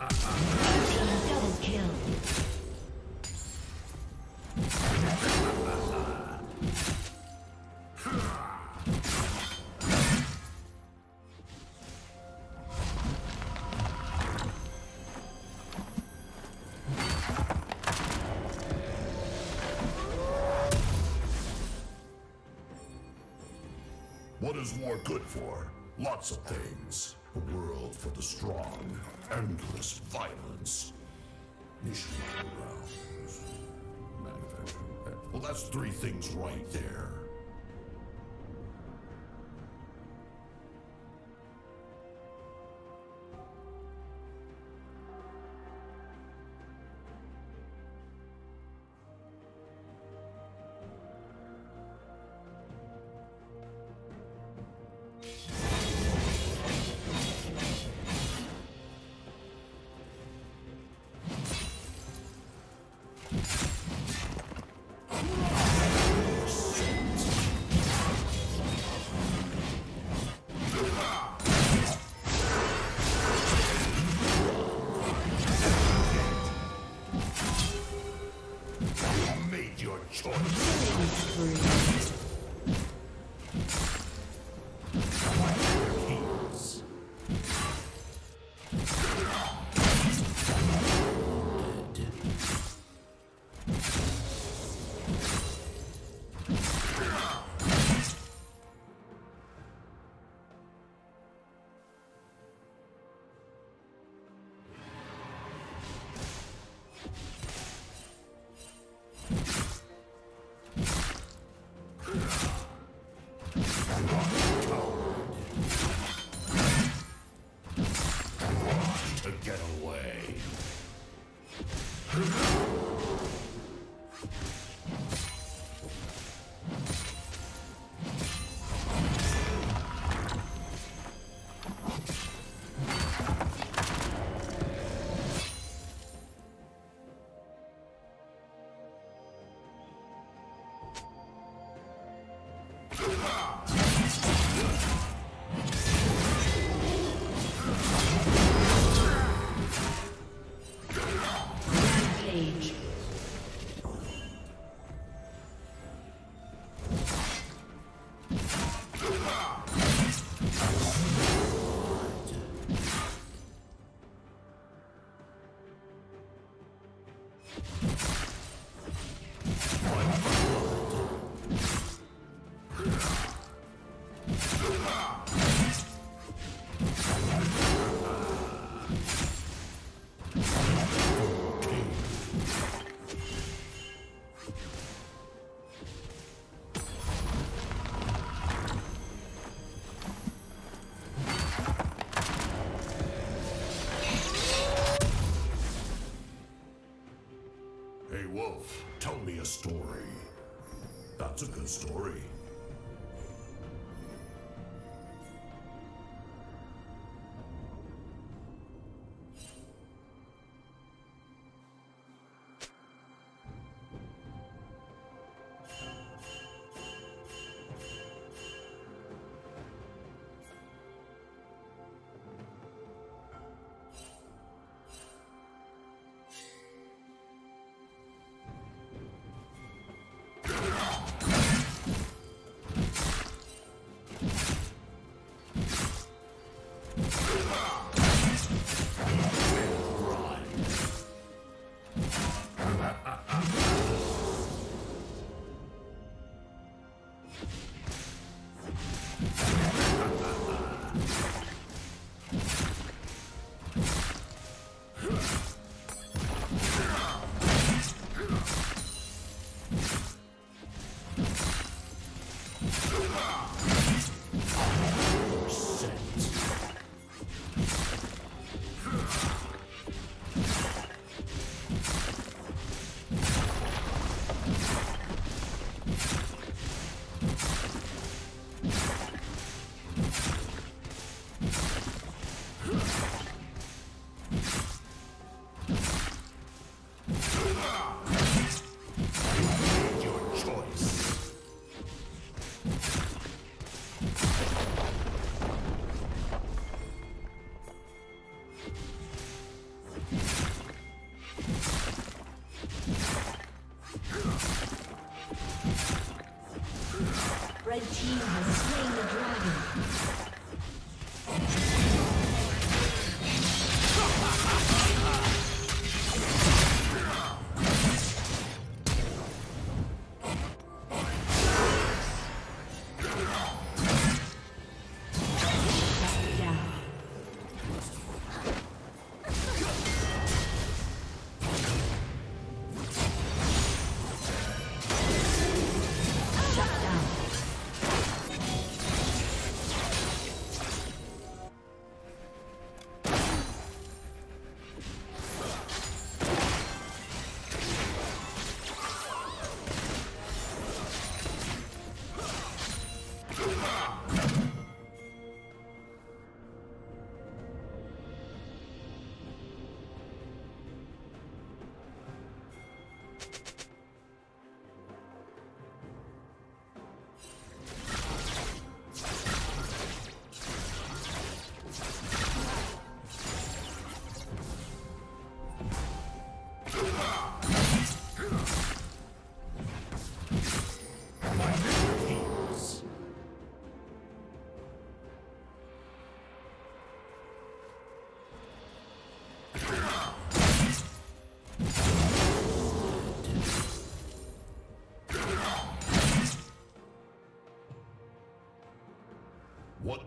What is war good for? Lots of things. A world for the strong. Endless violence. Well, that's three things right there. Story.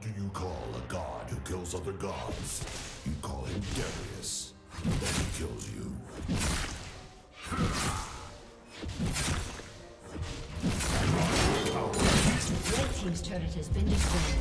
Do you call a god who kills other gods? You call him Darius. Then he kills you. Red Team's turret has been destroyed.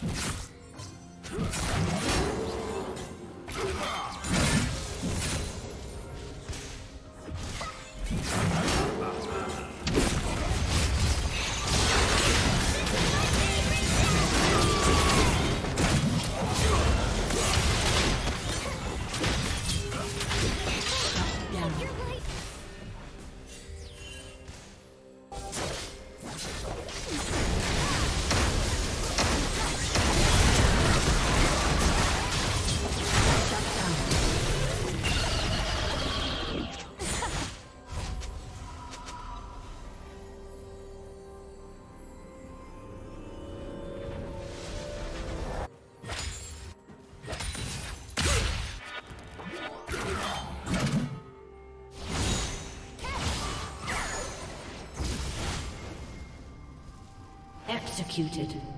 Huh? Executed.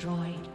Destroyed.